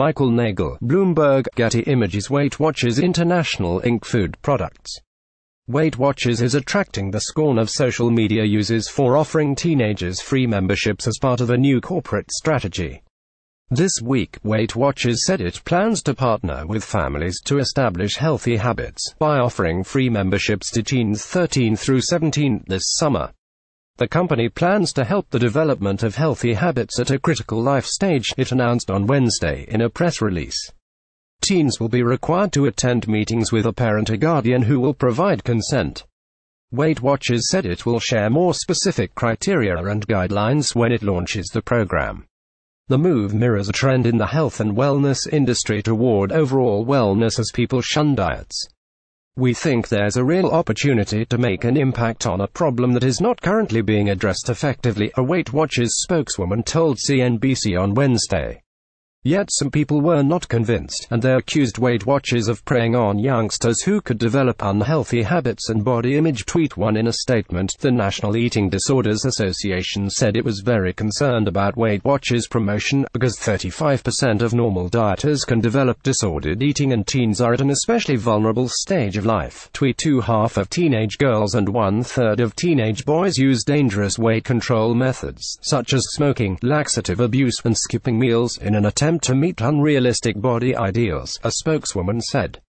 Michael Nagle, Bloomberg, Getty Images Weight Watchers International Inc. Food Products. Weight Watchers is attracting the scorn of social media users for offering teenagers free memberships as part of a new corporate strategy. This week, Weight Watchers said it plans to partner with families to establish healthy habits by offering free memberships to teens 13 through 17 this summer. The company plans to help the development of healthy habits at a critical life stage, it announced on Wednesday in a press release. Teens will be required to attend meetings with a parent or guardian who will provide consent. Weight Watchers said it will share more specific criteria and guidelines when it launches the program. The move mirrors a trend in the health and wellness industry toward overall wellness as people shun diets. We think there's a real opportunity to make an impact on a problem that is not currently being addressed effectively, a Weight Watchers spokeswoman told CNBC on Wednesday. Yet some people were not convinced, and they accused Weight Watchers of preying on youngsters who could develop unhealthy habits and body image. Tweet one in a statement, the National Eating Disorders Association said it was very concerned about Weight Watchers promotion, because 35% of normal dieters can develop disordered eating and teens are at an especially vulnerable stage of life. Tweet two half of teenage girls and one third of teenage boys use dangerous weight control methods, such as smoking, laxative abuse, and skipping meals in an attempt attempt to meet unrealistic body ideals, a spokeswoman said.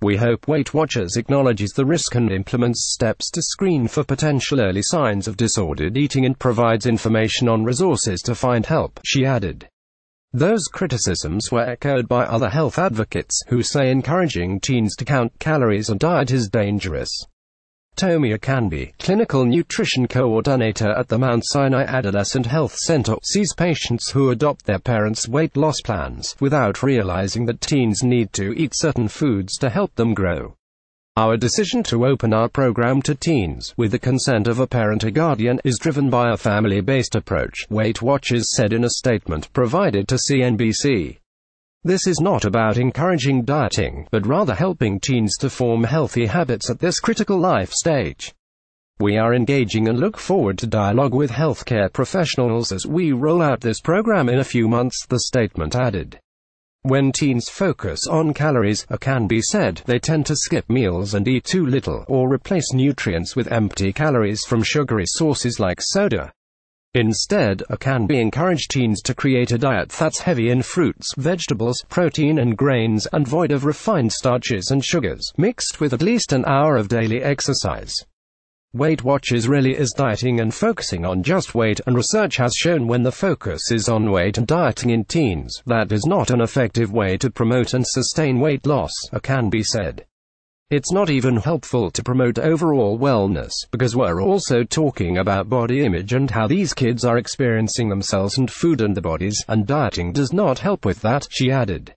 We hope Weight Watchers acknowledges the risk and implements steps to screen for potential early signs of disordered eating and provides information on resources to find help, she added. Those criticisms were echoed by other health advocates, who say encouraging teens to count calories and diet is dangerous. Tomi Akanbi, clinical nutrition coordinator at the Mount Sinai Adolescent Health Center, sees patients who adopt their parents' weight loss plans without realizing that teens need to eat certain foods to help them grow. Our decision to open our program to teens, with the consent of a parent or guardian, is driven by a family-based approach, Weight Watchers said in a statement provided to CNBC. This is not about encouraging dieting, but rather helping teens to form healthy habits at this critical life stage. We are engaging and look forward to dialogue with healthcare professionals as we roll out this program in a few months, the statement added. When teens focus on calories, Akanbi said, they tend to skip meals and eat too little, or replace nutrients with empty calories from sugary sources like soda. Instead, Akanbi encourage teens to create a diet that's heavy in fruits, vegetables, protein and grains, and void of refined starches and sugars, mixed with at least an hour of daily exercise. Weight Watchers really is dieting and focusing on just weight, and research has shown when the focus is on weight and dieting in teens, that is not an effective way to promote and sustain weight loss, Akanbi said. It's not even helpful to promote overall wellness, because we're also talking about body image and how these kids are experiencing themselves and food and their bodies, and dieting does not help with that, she added.